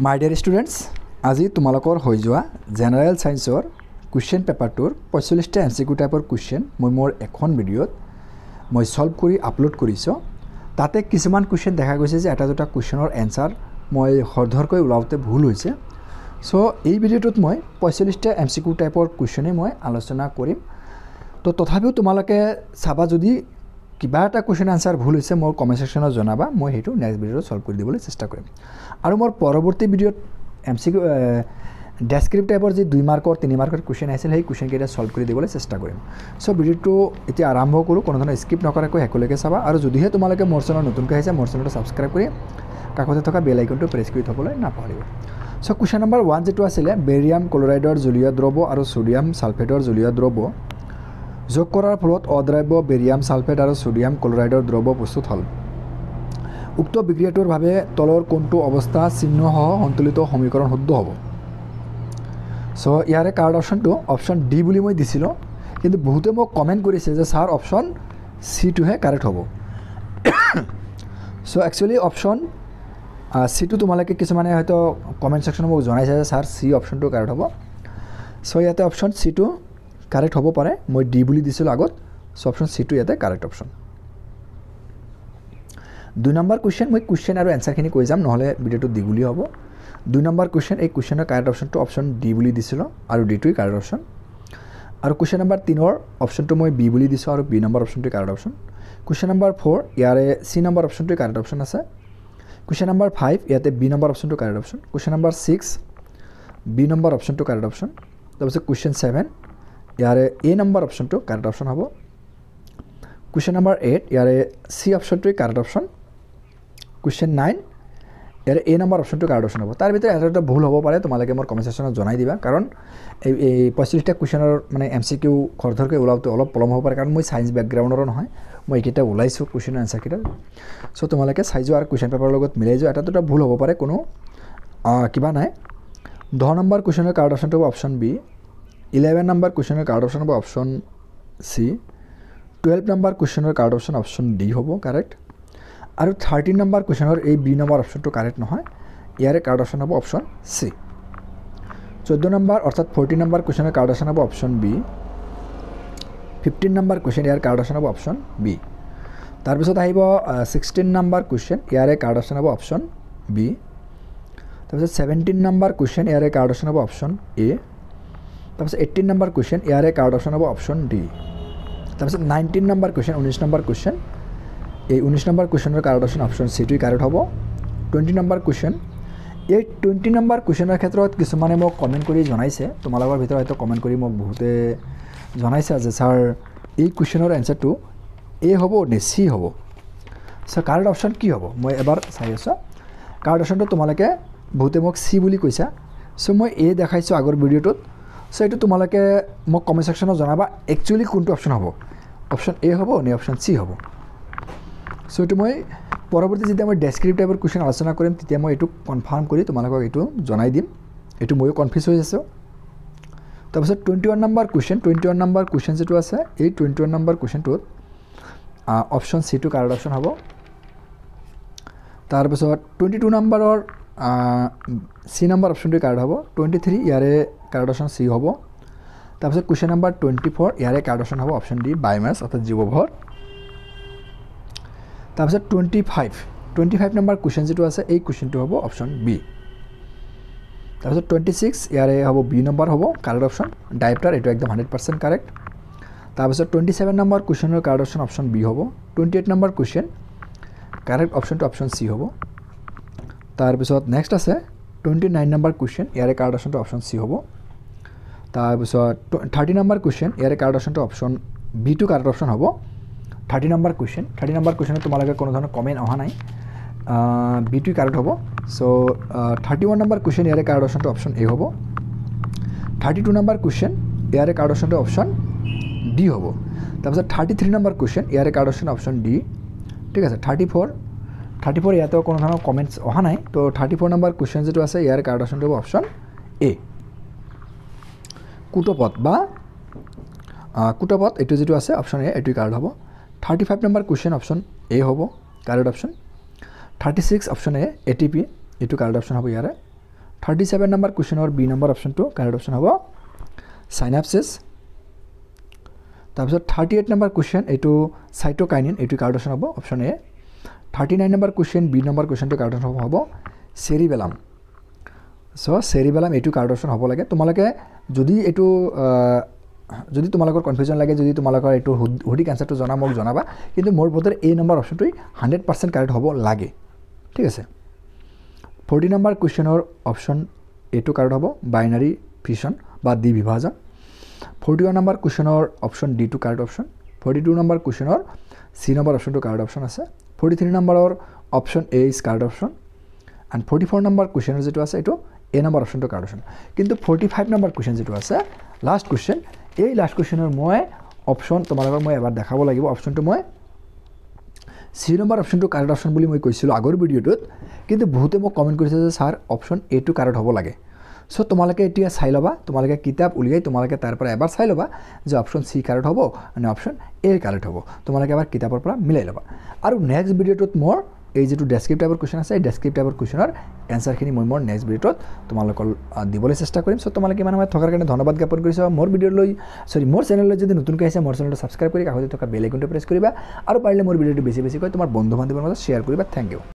মাই dear students আজি তোমালোকৰ হৈ যোৱা জেনেৰেল ছায়েন্সৰ কুৱেশ্যন পেপাৰটোৰ পঁয়চল্লিছটা এম চি কিউ টাইপৰ কুৱেশ্যন মই মোৰ এখন ভিডিঅ'ত মই ছল্ভ কৰি আপলোড কৰিছোঁ। তাতে কিছুমান কুৱেশ্যন দেখা গৈছে যে এটা দুটা কুৱেশ্যনৰ এনচাৰ মই সৰধৰকৈ ওলাওঁতে ভুল হৈছে। চ' এই ভিডিঅ'টোত মই পঁয়চল্লিছটা এম চি কিউ টাইপৰ কুৱেশ্যনেই মই আলোচনা কৰিম। তো তথাপিও তোমালোকে চাবা যদি কিবা এটা কুৱেশ্যন আনচাৰ ভুল হৈছে মোৰ কমেণ্ট ছেকশ্যনত জনাবা মই সেইটো নেক্সট ভিডিঅ'ত ছল্ভ কৰি দিবলৈ চেষ্টা কৰিম। আৰু মোৰ পৰৱৰ্তী ভিডিঅ'ত এম চি কিউ ডেছক্ৰিপ্ট টাইপৰ যি দুই মাৰ্কৰ তিনি মাৰ্কৰ কুৱেশ্যন আহিছিল সেই কুৱেশ্যনকেইটা ছল্ভ কৰি দিবলৈ চেষ্টা কৰিম। চ' ভিডিঅ'টো এতিয়া আৰম্ভ কৰোঁ কোনো ধৰণৰ স্কিপ নকৰাকৈ শেষলৈকে চাবা। আৰু যদিহে তোমালোকে মোৰ চেনেল নতুনকৈ আহিছে মোৰ চেনেলটো ছাবস্ক্ৰাইব কৰি কাষতে থকা বেল আইকনটো প্ৰেছ কৰি থ'বলৈ নাপাহৰিব। চ' কুৱেশ্যন নম্বৰ ওৱান যিটো আছিলে বেৰিয়াম ক্লৰাইডৰ জলীয় দ্ৰৱ আৰু ছ'ডিয়াম ছালফেটৰ জলীয় দ্ৰৱ যোগ কৰাৰ ফলত অদ্ৰাব্য বেৰিয়াম ছালফেট আৰু ছ'ডিয়াম ক্লৰাইডৰ দ্ৰৱ প্ৰস্তুত হ'ল। উক্ত বিক্ৰিয়াটোৰ বাবে তলৰ কোনটো অৱস্থা চিহ্নসহ সন্তুলিত সমীকৰণ শুদ্ধ হ'ব। চ' ইয়াৰে কাৰ্ড অপশ্যনটো অপশ্যন ডি বুলি মই দিছিলোঁ কিন্তু বহুতে মোক কমেণ্ট কৰিছে যে ছাৰ অপশ্যন চিটোহে কাৰেক্ট হ'ব। চ' একচুৱেলি অপশ্যন চিটো তোমালোকে কিছুমানে হয়তো কমেণ্ট ছেকশ্যনত মোক জনাইছে যে ছাৰ চি অপশ্যনটো কাৰেক্ট হ'ব। চ' ইয়াতে অপশ্যন চিটো কাৰেক্ট হ'ব পাৰে মই ডি বুলি দিছিলোঁ আগত চ' অপশ্যন চিটো ইয়াতে কাৰেক্ট অপশ্যন দুই নম্বৰ কুৱেশ্যন মই কুৱেশ্যন আৰু এনচাৰখিনি কৈ যাম নহ'লে ভিডিঅ'টো দীঘলীয়া হ'ব। দুই নম্বৰ কুৱেশ্যন এই কুৱেশ্যনৰ কাৰেক্ট অপশ্যনটো অপশ্যন ডি বুলি দিছিলোঁ আৰু ডিটোৱেই কাৰেক্ট অপশ্যন আৰু কুৱেশ্যন নম্বৰ তিনৰ অপশ্যনটো মই বি বুলি দিছোঁ আৰু B number অপশ্যনটোৱে correct option question number four ইয়াৰে চি নম্বৰ অপশ্যনটোৱে কাৰেক্ট অপশ্যন আছে। কুৱেশ্যন নম্বৰ ফাইভ ইয়াতে বি নম্বৰ অপশ্যনটো correct option question number six B number অপশ্যনটো কাৰেক্ট অপশ্যন তাৰপিছত কুৱেশ্যন ছেভেন ইয়াৰে এ নম্বৰ অপশ্যনটো কাৰেক্ট অপশ্যন হ'ব। কুৱেশ্যন নম্বৰ এইট ইয়াৰে চি অপশ্যনটোৱে কাৰেক্ট অপশ্যন কুৱেশ্যন নাইন ইয়াৰে এ নম্বৰ অপশ্যনটো কাৰেক্ট অপশ্যন হ'ব। তাৰ ভিতৰত এটা ভুল হ'ব পাৰে তোমালোকে মোৰ কমেণ্ট ছেকশ্যনত জনাই দিবা। কাৰণ এই এই পঁয়ত্ৰিছটা কুৱেশ্যনৰ মানে এম চি কিউ খৰধৰকৈ ওলাওঁতে অলপ পলম হ'ব পাৰে কাৰণ মই ছায়েন্স বেকগ্ৰাউণ্ডৰো নহয় মই এইকেইটা ওলাইছোঁ কুৱেশ্যনৰ এনচাৰকেইটা চ' তোমালোকে চাই যোৱা আৰু কুৱেশ্যন পেপাৰৰ লগত মিলাই যোৱা। এটা দুটা ভুল হ'ব পাৰে কোনো কিবা নাই। দহ নম্বৰ কুৱেশ্যনৰ কাৰ্ড অপশ্যনটো হ'ব অপশ্যন বি ইলেভেন নম্বৰ কুৱেশ্যনৰ কাৰ্ড অপশ্যন হ'ব অপশ্যন চি টুৱেল্ভ নম্বৰ কুৱেশ্যনৰ কাৰ্ড অপশ্যন অপশ্যন ডি হ'ব কাৰেক্ট আৰু থাৰ্টিন নম্বৰ কুৱেশ্যনৰ এই বি নম্বৰ অপশ্যনটো কাৰেক্ট নহয়, ইয়াৰে কাৰ্ড অপশ্যন হ'ব অপশ্যন চি চৈধ্য নম্বৰ অৰ্থাৎ ফৰ্টি নম্বৰ কুৱেশ্যনৰ কাৰ্ড অপশ্যন হ'ব option B fifteen number question ইয়াৰ কাৰ্ড অপশ্যন হ'ব অপশ্যন বি তাৰপিছত আহিব ছিক্সটিন নম্বৰ কুৱেশ্যন ইয়াৰে কাৰ্ড অপশ্যন হ'ব অপশ্যন বি তাৰপিছত ছেভেণ্টিন নম্বৰ কুৱেশ্যন ইয়াৰে কাৰ্ড অপশ্যন হ'ব অপশ্যন এ তাৰপিছত এইটিন নম্বৰ কুৱেশ্যন ইয়াৰে কাৰ্ড অপশ্যন হ'ব অপশ্যন ডি তাৰপিছত নাইনটিন নম্বৰ কুৱেশ্যন ঊনৈছ নম্বৰ কুৱেশ্যন এই ঊনৈছ নম্বৰ কুৱেশ্যনৰ কাৰ্ড অপশ্যন অপশ্যন চিটোৱে কাৰেক্ট হ'ব। টুৱেণ্টি নম্বৰ কুৱেশ্যন এই টুৱেণ্টি নম্বৰ কুৱেশ্যনৰ ক্ষেত্ৰত কিছুমানে মোক কমেণ্ট কৰি জনাইছে তোমালোকৰ ভিতৰত হয়তো কমেণ্ট কৰি মোক বহুতে জনাইছে যে ছাৰ এই কুৱেশ্যনৰ এনচাৰটো এ হ'ব নে চি হ'ব? চ' কাৰেক্ট অপশ্যন কি হ'ব? মই এবাৰ চাই আছোঁ। কাৰেক্ট অপশ্যনটো তোমালোকে বহুতে মোক চি বুলি কৈছা। চ' মই এ দেখাইছোঁ আগৰ ভিডিঅ'টোত চ' এইটো তোমালোকে মোক কমেণ্ট ছেকশ্যনত জনাবা একচুৱেলি কোনটো অপশ্যন হ'ব? অপশ্যন এ হ'ব নে অপশ্যন চি হ'ব? চ' এইটো মই পৰৱৰ্তী যেতিয়া মই ডেছক্ৰিপ্ট টাইপৰ কুৱেশ্যন আলোচনা কৰিম তেতিয়া মই এইটো কনফাৰ্ম কৰি তোমালোকক এইটো জনাই দিম। এইটো ময়ো কনফিউজ হৈ আছোঁ। তাৰপিছত twenty one number question twenty one number question যিটো আছে এই টুৱেণ্টি ওৱান নম্বৰ কুৱেশ্যনটোত অপশ্যন চিটো কাৰেক্ট অপশ্যন হ'ব। তাৰপিছত টুৱেণ্টি টু নম্বৰৰ চি নম্বৰ অপশ্যনটোৱে কাৰেক্ট হ'ব। টুৱেণ্টি থ্ৰী ইয়াৰে কাৰেক্ট অপশ্যন চি হ'ব। তাৰপিছত কুৱেশ্যন নম্বৰ টুৱেণ্টি ফ'ৰ ইয়াৰে কাৰেক্ট অপশ্যন হ'ব অপশ্যন ডি বায়'মেছ অৰ্থাৎ জীৱভৰ তাৰপিছত twenty five twenty five number question যিটো আছে এই কুৱেশ্যনটো হ'ব অপশ্যন বি তাৰপিছত টুৱেণ্টি ছিক্স ইয়াৰে হ'ব বি নম্বৰ হ'ব কাৰেক্ট অপশ্যন ডাইপ্টাৰ এইটো একদম হাণ্ড্ৰেড পাৰ্চেণ্ট কাৰেক্ট তাৰপিছত টুৱেণ্টি ছেভেন নম্বৰ কুৱেশ্যনৰ কাৰেক্ট অপশ্যন অপশ্যন বি হ'ব। Twenty eight number question correct অপশ্যনটো অপশ্যন চি হ'ব। তাৰপিছত নেক্সট আছে টুৱেণ্টি নাইন নম্বৰ কুৱেশ্যন ইয়াৰে কাৰেক্ট অপশ্যনটো অপশ্যন চি হ'ব। তাৰপিছত থাৰ্টি নম্বৰ কুৱেশ্যন ইয়াৰে কাৰেক্ট অপশ্যনটো অপশ্যন বিটো কাৰেক্ট অপশ্যন হ'ব। Thirty number question thirty number কুৱেশ্যনত তোমালোকে কোনো ধৰণৰ কমেণ্ট অহা নাই। বিটো কাৰেক্ট হ'ব। So' thirty one number question ইয়াৰে কাৰেক্ট অপশ্যনটো অপশ্যন এ হ'ব। থাৰ্টি টু নম্বৰ কুৱেশ্যন ইয়াৰে কাৰেক্ট অপশ্যনটো অপশ্যন ডি হ'ব। তাৰপিছত থাৰ্টি থ্ৰী নম্বৰ কুৱেশ্যন ইয়াৰে কাৰেক্ট অপশ্যন অপশ্যন ডি ঠিক আছে থাৰ্টি ফ'ৰ থাৰ্টি ফ'ৰ ইয়াতেও কোনো ধৰণৰ কমেণ্টছ অহা নাই। তো থাৰ্টি ফ'ৰ নম্বৰ কুৱেশ্যন যিটো আছে ইয়াৰ কাৰেক্ট অপশ্যনটো হ'ব অপশ্যন এ কুটপথ বা কুটপথ এইটো যিটো আছে অপশ্যন এ এইটোৱে কাৰেক্ট হ'ব। Thirty five number question option A হ'ব correct option thirty six option A A T P এইটো কাৰেক্ট অপশ্যন হ'ব ইয়াৰে। থাৰ্টি ছেভেন নম্বৰ কুৱেশ্যনৰ বি নম্বৰ অপশ্যনটো কাৰেক্ট অপশ্যন হ'ব। চাইনাপচিছ তাৰপিছত থাৰ্টি এইট নম্বৰ কুৱেশ্যন এইটো চাইটোকাইনিন এইটো কাৰেক্ট অপশ্যন হ'ব option A thirty nine number question B number কুৱেশ্যনটো correct option হ'ব। চেৰিবেলাম চ' চেৰিবেলাম এইটো অপশ্যন হ'ব লাগে তোমালোকে যদি এইটো যদি তোমালোকৰ কনফিউজন লাগে যদি তোমালোকৰ এইটো সঠিক এনচাৰটো জনা মোক জনাবা কিন্তু মোৰ বোধেৰে এই নম্বৰ অপশ্যনটোৱেই হাণ্ড্ৰেড পাৰ্চেণ্ট কাৰেক্ট হ'ব লাগে ঠিক আছে ফৰ্টি নম্বৰ কুৱেশ্যনৰ অপশ্যন এইটো কাৰেক্ট হ'ব বাইনাৰী ফিছন বা দ্বি বিভাজন ফৰ্টি ওৱান নম্বৰ কুৱেশ্যনৰ অপশ্যন ডিটো correct option forty two number কুৱেশ্যনৰ C number অপশ্যনটো কাৰেক্ট অপশ্যন আছে ফৰ্টি থ্ৰী নম্বৰৰ option A is correct option and forty four number কুৱেশ্যনৰ যিটো আছে এইটো এ নম্বৰ অপশ্যনটো কাৰেক্ট অপশ্যন কিন্তু ফৰ্টি ফাইভ নম্বৰ কুৱেশ্যন যিটো আছে লাষ্ট কুৱেশ্যন এই লাষ্ট কুৱেশ্যনৰ মই অপশ্যন তোমালোকক মই এবাৰ দেখাব লাগিব। অপশ্যনটো মই চি নম্বৰ অপশ্যনটো কাৰেক্ট অপশ্যন বুলি মই কৈছিলোঁ আগৰ ভিডিঅ'টোত কিন্তু বহুতে মোক কমেণ্ট কৰিছে যে ছাৰ অপশ্যন এটো কাৰেক্ট হ'ব লাগে। চ' তোমালোকে এতিয়া চাই ল'বা তোমালোকে কিতাপ উলিয়াই তোমালোকে তাৰ পৰা এবাৰ চাই ল'বা যে অপশ্যন চি কাৰেক্ট হ'ব নে অপশ্যন এ কাৰেক্ট হ'ব। তোমালোকে এবাৰ কিতাপৰ পৰা মিলাই ল'বা। আৰু নেক্সট ভিডিঅ'টোত মোৰ এই যিটো ডেছক্ৰিপ টাইপৰ কুৱেশ্যন আছে এই ডেছক্ৰিপ টাইপৰ কুৱেশ্যনৰ এনচাৰখিনি মই মোৰ নেক্সট ভিডিঅ'টোত তোমালোকৰ দিবলৈ চেষ্টা কৰিম। চ' তোমালোকে ইমান সময় থকাৰ কাৰণে ধন্যবাদ জ্ঞাপন কৰিছোঁ। মোৰ ভিডিঅ'লৈ চৰি মোৰ চেনেললৈ যদি নতুনকৈ আহিছে মোৰ চেনেলটো ছাবস্ক্ৰাইব কৰি কাষতে থকা বেল আইকনটো প্ৰেছ কৰিবা। আৰু পাৰিলে মোৰ ভিডিঅ'টো বেছি বেছিকৈ তোমাৰ বন্ধু বান্ধৱীৰ মাজত শ্বেয়াৰ কৰিবা। Thank U